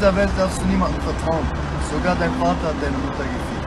dieser Welt darfst du niemandem vertrauen. Sogar dein Vater hat deine Mutter gefickt.